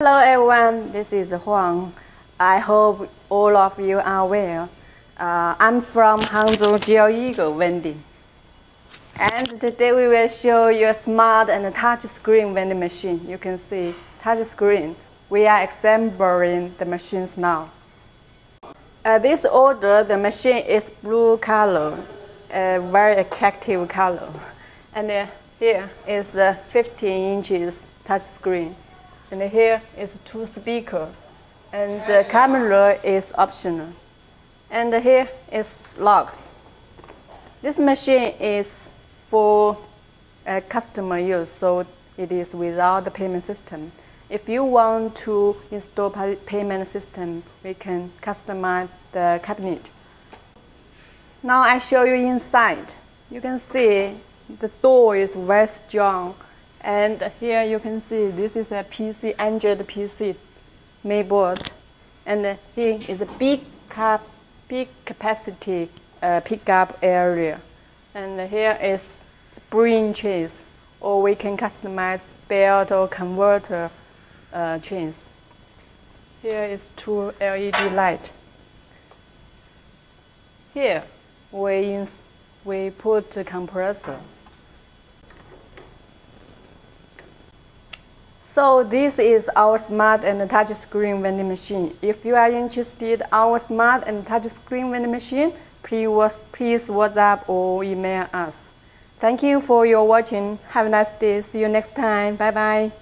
Hello everyone, this is Huang. I hope all of you are well. Uh, I'm from Hangzhou Joegoo vending. And today we will show you a smart and touch screen vending machine. You can see touch screen. We are assembling the machines now. Uh, this order, the machine is blue color, a very attractive color. And uh, here is the 15 inches touch screen. And here is two speaker. And the camera is optional. And here is locks. This machine is for uh, customer use, so it is without the payment system. If you want to install payment system, we can customize the cabinet. Now I show you inside. You can see the door is very strong. And here you can see this is a PC, Android PC mainboard. And here is a big cap, big capacity uh, pickup area. And here is spring chains, or we can customize belt or converter uh, chains. Here is two LED light. Here we, we put compressors. So this is our smart and touch screen vending machine. If you are interested our smart and touch screen vending machine, please, please WhatsApp or email us. Thank you for your watching. Have a nice day. See you next time. Bye bye.